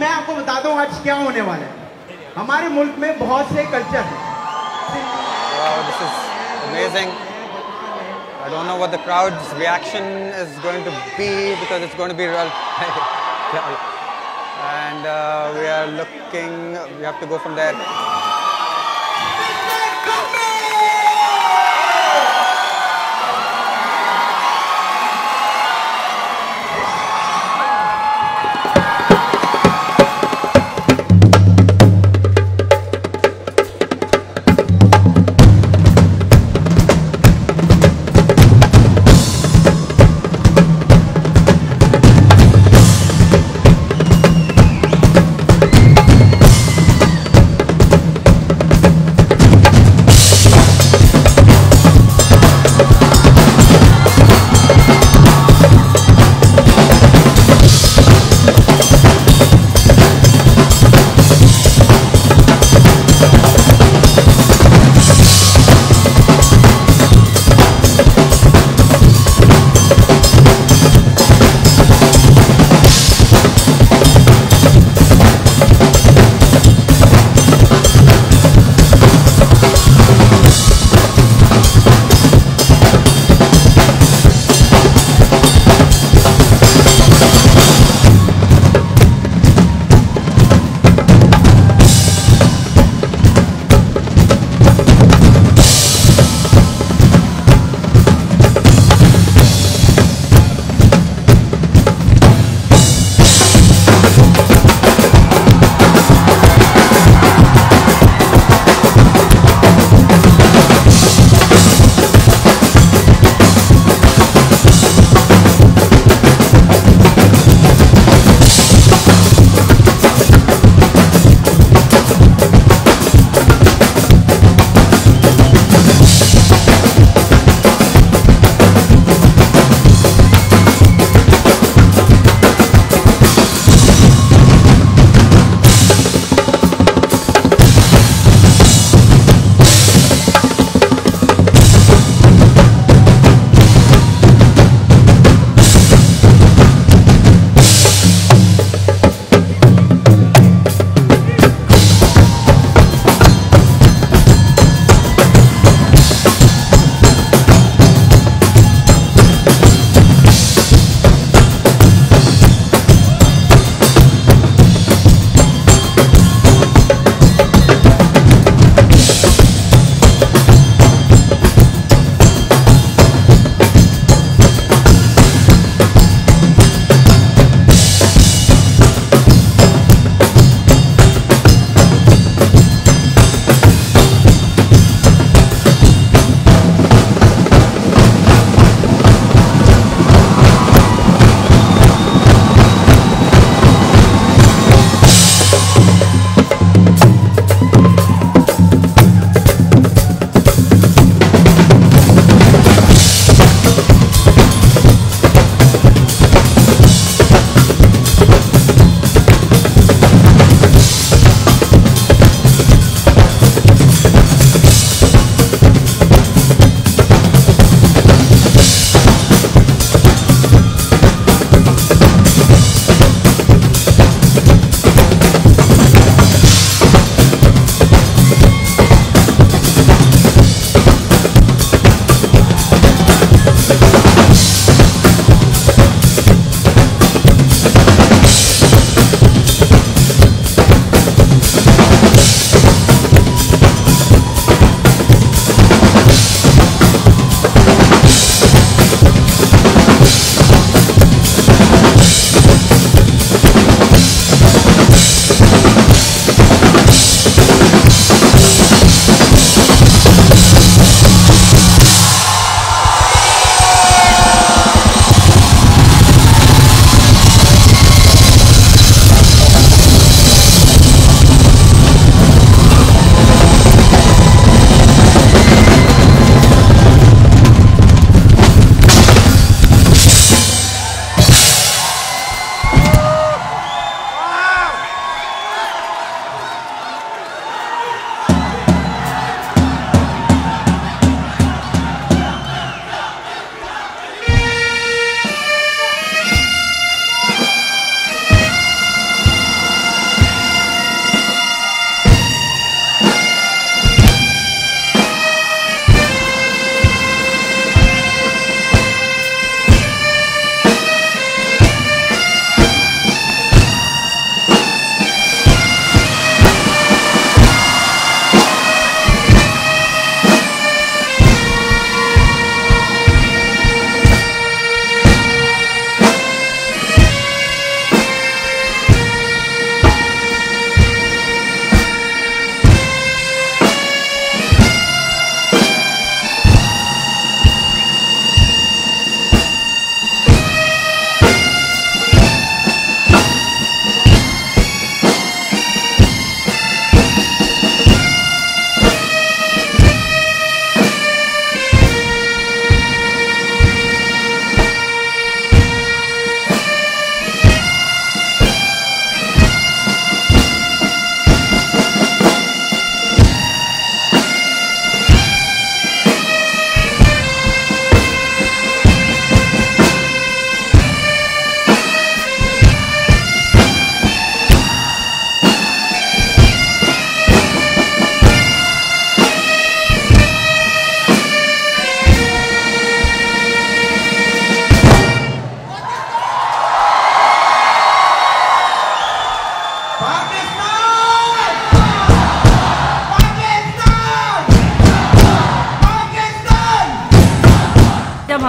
मैं आपको बता दूँ आज क्या होने वाला है हमारे मुल्क में बहुत से कल्चर हैं. I don't know what the crowd's reaction is going to be because it's going to be real. and uh, we are looking, we have to go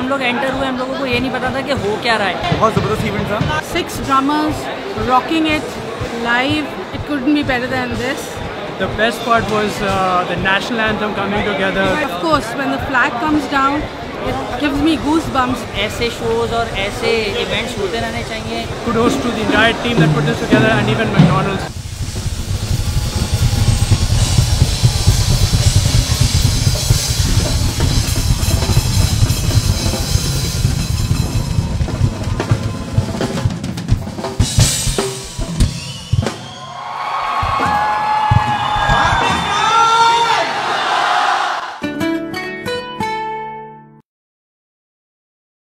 हम लोग एंटर हुए हम लोगों को ये नहीं पता था कि हो क्या रहा है बहुत ज़बरदस्त इवेंट था six drummers rocking it live. It couldn't be better than this. The best part was uh, the national anthem coming together. Of course, when the flag comes down, it gives me goosebumps. ऐसे shows और ऐसे events होते रहने चाहिए Kudos to the entire team that put this together and even McDonald's.